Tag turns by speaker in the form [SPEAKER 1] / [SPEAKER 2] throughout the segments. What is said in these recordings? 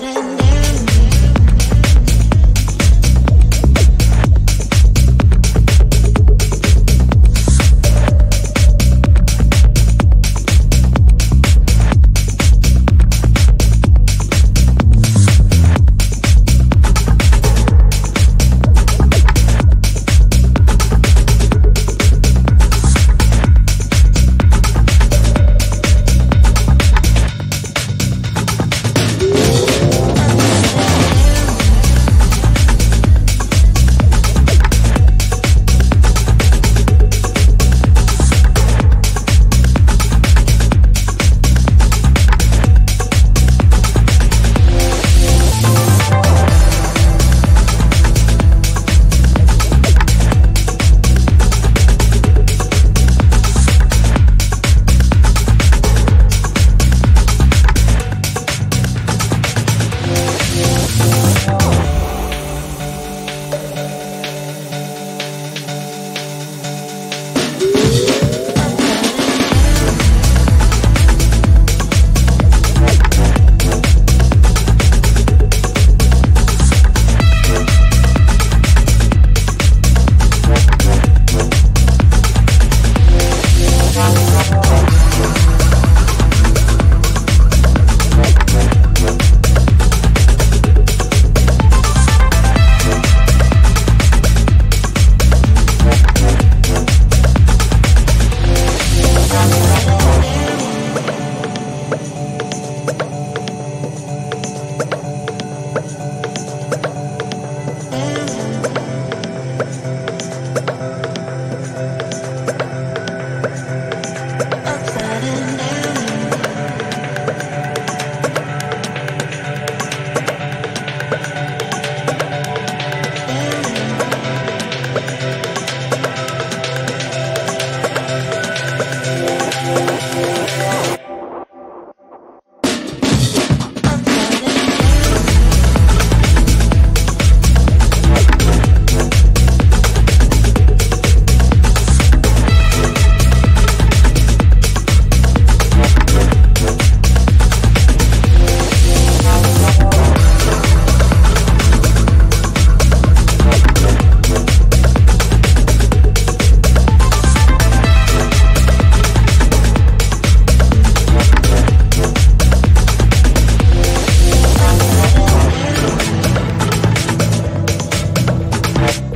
[SPEAKER 1] sudden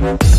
[SPEAKER 1] Thank